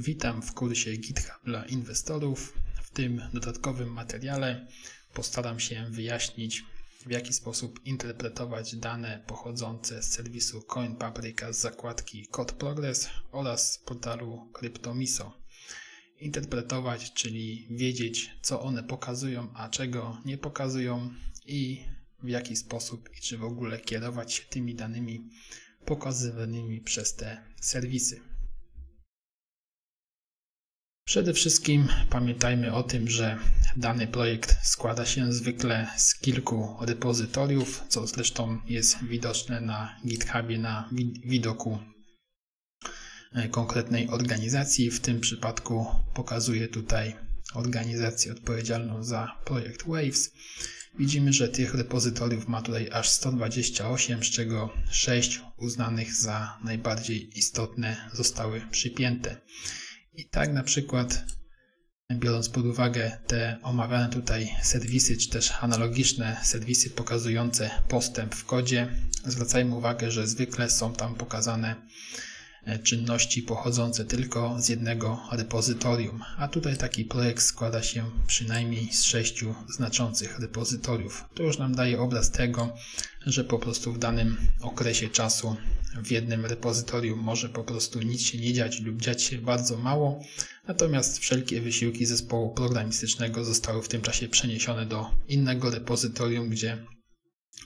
Witam w kursie GitHub dla inwestorów. W tym dodatkowym materiale postaram się wyjaśnić, w jaki sposób interpretować dane pochodzące z serwisu CoinPaprika z zakładki Code Progress oraz z portalu CryptoMiso. Interpretować, czyli wiedzieć, co one pokazują, a czego nie pokazują i w jaki sposób i czy w ogóle kierować się tymi danymi pokazywanymi przez te serwisy. Przede wszystkim pamiętajmy o tym, że dany projekt składa się zwykle z kilku repozytoriów, co zresztą jest widoczne na GitHubie na widoku e, konkretnej organizacji. W tym przypadku pokazuję tutaj organizację odpowiedzialną za projekt Waves. Widzimy, że tych repozytoriów ma tutaj aż 128, z czego 6 uznanych za najbardziej istotne zostały przypięte. I tak na przykład, biorąc pod uwagę te omawiane tutaj serwisy, czy też analogiczne serwisy pokazujące postęp w kodzie, zwracajmy uwagę, że zwykle są tam pokazane czynności pochodzące tylko z jednego repozytorium, a tutaj taki projekt składa się przynajmniej z sześciu znaczących repozytoriów. To już nam daje obraz tego, że po prostu w danym okresie czasu w jednym repozytorium może po prostu nic się nie dziać lub dziać się bardzo mało, natomiast wszelkie wysiłki zespołu programistycznego zostały w tym czasie przeniesione do innego repozytorium, gdzie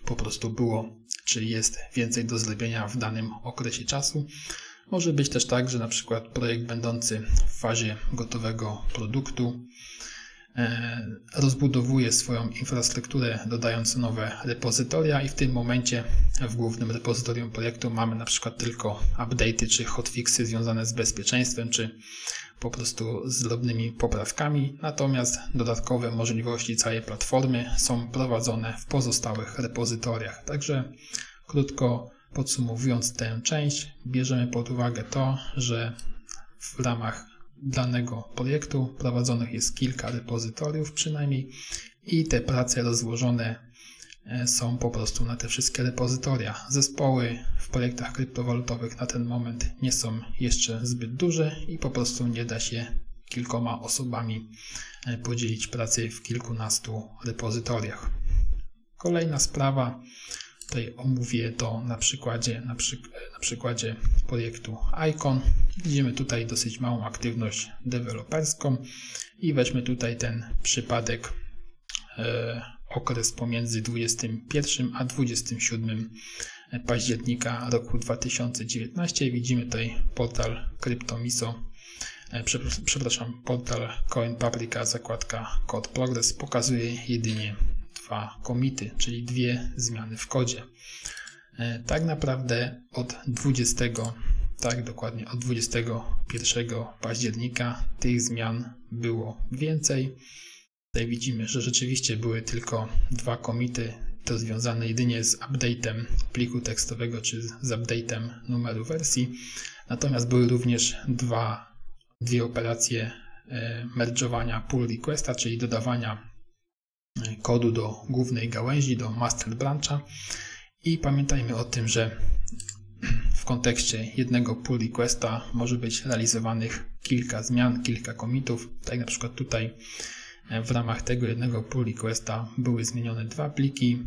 po prostu było czy jest więcej do zrobienia w danym okresie czasu. Może być też tak, że na przykład projekt będący w fazie gotowego produktu E, rozbudowuje swoją infrastrukturę, dodając nowe repozytoria i w tym momencie w głównym repozytorium projektu mamy na przykład tylko update'y czy hotfixy związane z bezpieczeństwem, czy po prostu z drobnymi poprawkami, natomiast dodatkowe możliwości całej platformy są prowadzone w pozostałych repozytoriach. Także krótko podsumowując tę część, bierzemy pod uwagę to, że w ramach danego projektu prowadzonych jest kilka repozytoriów przynajmniej i te prace rozłożone e, są po prostu na te wszystkie repozytoria. Zespoły w projektach kryptowalutowych na ten moment nie są jeszcze zbyt duże i po prostu nie da się kilkoma osobami e, podzielić pracy w kilkunastu repozytoriach. Kolejna sprawa Tutaj omówię to na przykładzie, na, przy, na przykładzie projektu Icon. Widzimy tutaj dosyć małą aktywność deweloperską i weźmy tutaj ten przypadek e, okres pomiędzy 21 a 27 października roku 2019. Widzimy tutaj portal CryptoMiso, e, przepraszam, portal CoinPaprika, zakładka Code Progress pokazuje jedynie dwa komity, czyli dwie zmiany w kodzie. E, tak naprawdę od 20, tak dokładnie od 21 października tych zmian było więcej. Tutaj widzimy, że rzeczywiście były tylko dwa komity, to związane jedynie z update'em pliku tekstowego czy z update'em numeru wersji. Natomiast były również dwa, dwie operacje e, merge'owania pull requesta, czyli dodawania kodu do głównej gałęzi, do master brancha i pamiętajmy o tym, że w kontekście jednego pull requesta może być realizowanych kilka zmian, kilka komitów. Tak na przykład tutaj e, w ramach tego jednego pull requesta były zmienione dwa pliki,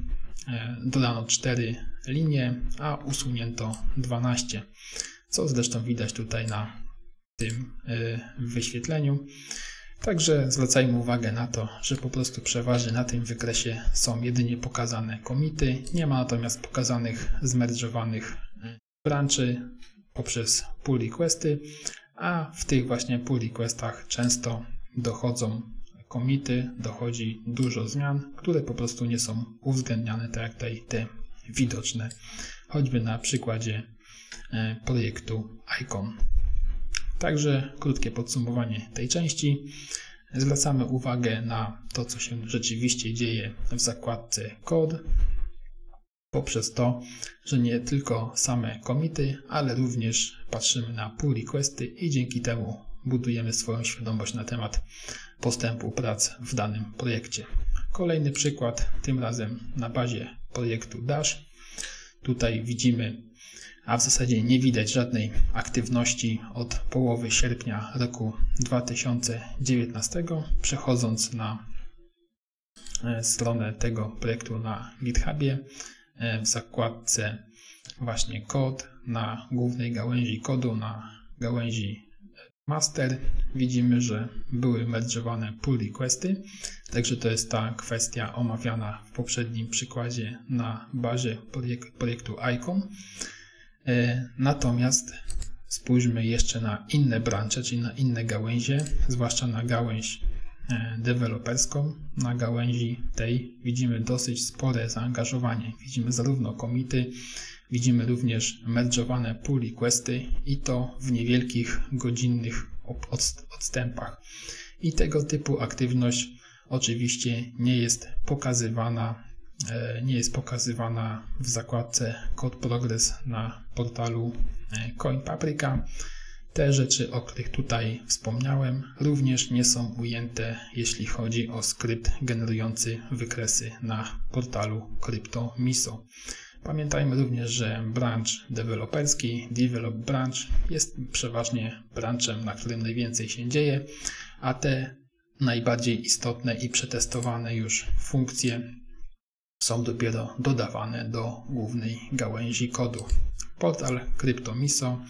e, dodano cztery linie, a usunięto 12, co zresztą widać tutaj na tym e, wyświetleniu. Także zwracajmy uwagę na to, że po prostu przeważnie na tym wykresie są jedynie pokazane komity, nie ma natomiast pokazanych zmerdżowanych branchy poprzez pull requesty, a w tych właśnie pull requestach często dochodzą komity, dochodzi dużo zmian, które po prostu nie są uwzględniane tak jak tutaj te widoczne, choćby na przykładzie e, projektu Icon. Także krótkie podsumowanie tej części. Zwracamy uwagę na to, co się rzeczywiście dzieje w zakładce kod, poprzez to, że nie tylko same komity, ale również patrzymy na pull requesty i dzięki temu budujemy swoją świadomość na temat postępu prac w danym projekcie. Kolejny przykład, tym razem na bazie projektu Dash. Tutaj widzimy a w zasadzie nie widać żadnej aktywności od połowy sierpnia roku 2019. Przechodząc na e, stronę tego projektu na GitHubie, e, w zakładce właśnie kod, na głównej gałęzi kodu, na gałęzi master widzimy, że były merdżowane pull requesty, także to jest ta kwestia omawiana w poprzednim przykładzie na bazie projektu Icon. E, natomiast spójrzmy jeszcze na inne brancze, czyli na inne gałęzie, zwłaszcza na gałęź e, deweloperską. Na gałęzi tej widzimy dosyć spore zaangażowanie. Widzimy zarówno komity, widzimy również merdżowane pull requesty i to w niewielkich godzinnych odstępach. I tego typu aktywność oczywiście nie jest pokazywana E, nie jest pokazywana w zakładce Kod Progress na portalu e, CoinPaprika. Te rzeczy, o których tutaj wspomniałem, również nie są ujęte, jeśli chodzi o skrypt generujący wykresy na portalu CryptoMiso. Pamiętajmy również, że branch deweloperski, develop branch, jest przeważnie branchem, na którym najwięcej się dzieje, a te najbardziej istotne i przetestowane już funkcje są dopiero dodawane do głównej gałęzi kodu. Portal CryptoMiso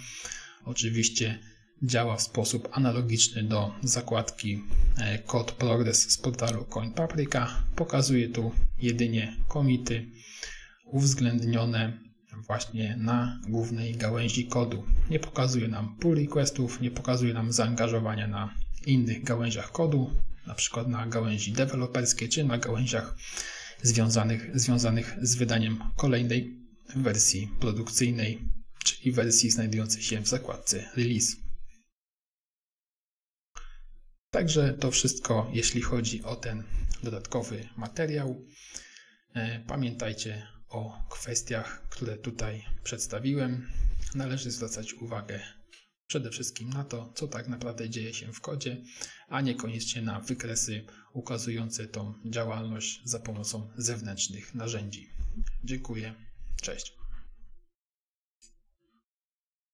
oczywiście działa w sposób analogiczny do zakładki e, Code Progress z portalu CoinPaprika. Pokazuje tu jedynie komity uwzględnione właśnie na głównej gałęzi kodu. Nie pokazuje nam pull requestów, nie pokazuje nam zaangażowania na innych gałęziach kodu, na przykład na gałęzi deweloperskiej czy na gałęziach związanych, związanych z wydaniem kolejnej wersji produkcyjnej, czyli wersji znajdującej się w zakładce Release. Także to wszystko, jeśli chodzi o ten dodatkowy materiał. E, pamiętajcie o kwestiach, które tutaj przedstawiłem. Należy zwracać uwagę przede wszystkim na to, co tak naprawdę dzieje się w kodzie, a niekoniecznie na wykresy ukazujące tą działalność za pomocą zewnętrznych narzędzi. Dziękuję. Cześć.